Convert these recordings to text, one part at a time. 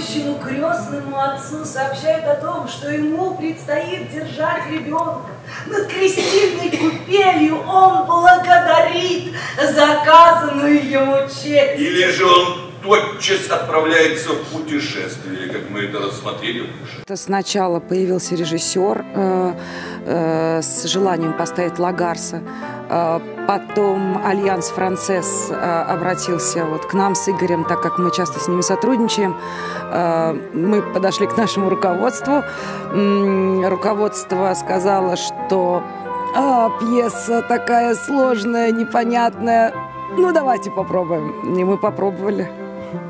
будущему крестному отцу сообщает о том, что ему предстоит держать ребенка. Над крестильной купелью он благодарит заказанную ему честь. Или же он тотчас отправляется в путешествие, как мы это рассмотрели выше. Это сначала появился режиссер э, э, с желанием поставить Лагарса, потом Alliance Française э, обратился вот к нам с Игорем, так как мы часто с ними сотрудничаем. Э, мы подошли к нашему руководству. Руководство сказало, что «А, пьеса такая сложная, непонятная. Ну, давайте попробуем. И мы попробовали.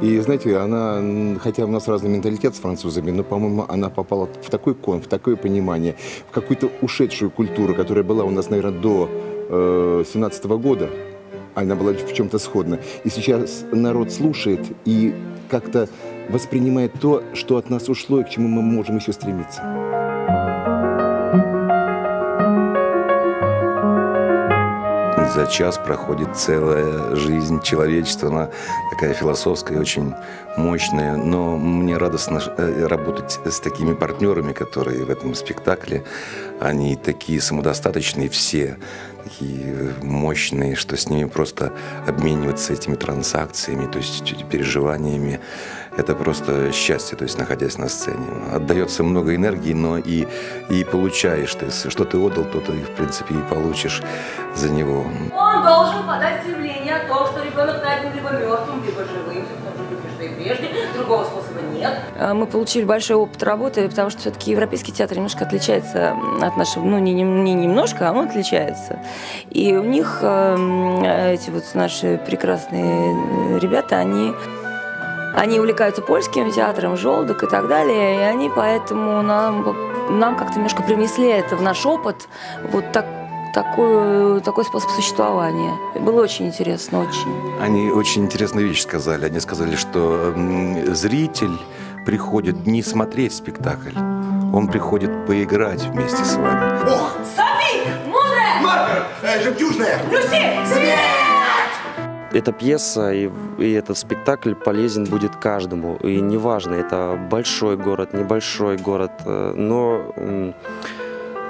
И знаете, она, хотя у нас разный менталитет с французами, но, по-моему, она попала в такой кон, в такое понимание, в какую-то ушедшую культуру, которая была у нас, наверное, до э, 17 года. Она была в чем-то сходна. И сейчас народ слушает и как-то воспринимает то, что от нас ушло и к чему мы можем еще стремиться. За час проходит целая жизнь человечества. Она такая философская, очень мощная. Но мне радостно э, работать с такими партнерами, которые в этом спектакле. Они такие самодостаточные все, такие мощные, что с ними просто обмениваться этими транзакциями, то есть переживаниями. Это просто счастье, то есть находясь на сцене. Отдается много энергии, но и, и получаешь. То есть, что ты отдал, то ты, в принципе, и получишь за него. Он должен подать заявление о том, что ребенок найден либо мертвым, либо живым, Мы получили большой опыт работы, потому что все-таки европейский театр немножко отличается от нашего, ну не, не- не немножко, а он отличается. И у них э, м, эти вот наши прекрасные э, ребята, они они увлекаются польским театром, желудок и так далее, и они поэтому нам, нам как-то немножко привнесли это в наш опыт, вот так, такой, такой способ существования. Было очень интересно, очень. Они очень интересную вещь сказали. Они сказали, что зритель приходит не смотреть спектакль, он приходит поиграть вместе с вами. Софи! Мудрая! Маркер! Э, жемчужная! Люси! Свет! Эта пьеса и, и этот спектакль полезен будет каждому. И неважно, это большой город, небольшой город. э, Но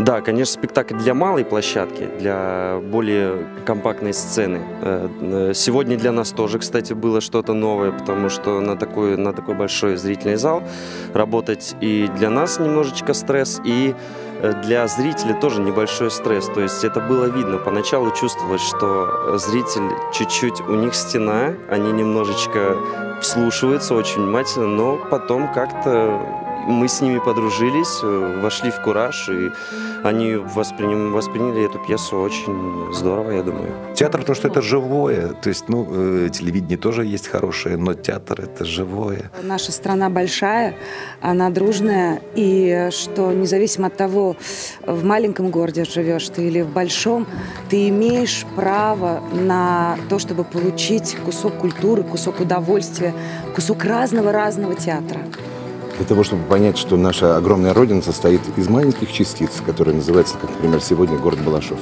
да, конечно, спектакль для малой площадки, для более компактной сцены. Э, э, Сегодня для нас тоже, кстати, было что-то новое, потому что на такой, на такой большой зрительный зал работать и для нас немножечко стресс, и для зрителя тоже небольшой стресс. То есть это было видно. Поначалу чувствовалось, что зритель чуть-чуть, у них стена, они немножечко вслушиваются очень внимательно, но потом как-то мы с ними подружились, вошли в кураж, и они восприним- восприняли эту пьесу очень здорово, я думаю. Театр, потому что это живое. То есть, ну, э, телевидение тоже есть хорошее, но театр это живое. Наша страна большая, она дружная, и что независимо от того, в маленьком городе живешь ты или в большом, ты имеешь право на то, чтобы получить кусок культуры, кусок удовольствия, кусок разного-разного театра. Для того, чтобы понять, что наша огромная родина состоит из маленьких частиц, которые называются, как, например, сегодня город Балашов.